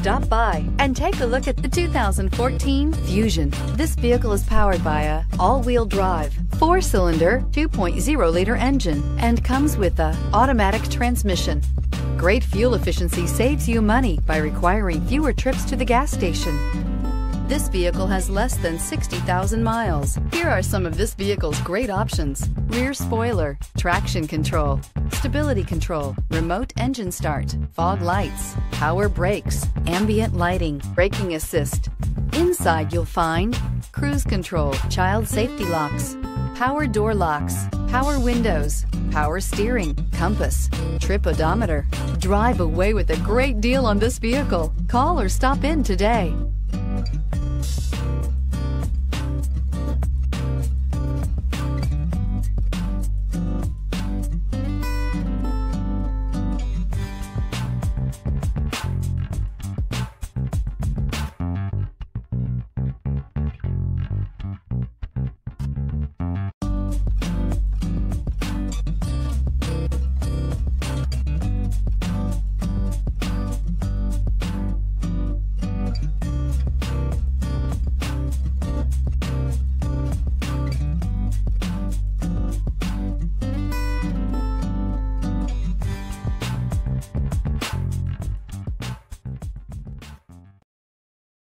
Stop by and take a look at the 2014 Fusion. This vehicle is powered by a all-wheel drive, four-cylinder, 2.0-liter engine and comes with a automatic transmission. Great fuel efficiency saves you money by requiring fewer trips to the gas station. This vehicle has less than 60,000 miles. Here are some of this vehicle's great options. Rear spoiler, traction control, stability control, remote engine start, fog lights, power brakes, ambient lighting, braking assist. Inside you'll find cruise control, child safety locks, power door locks, power windows, power steering, compass, trip odometer. Drive away with a great deal on this vehicle. Call or stop in today.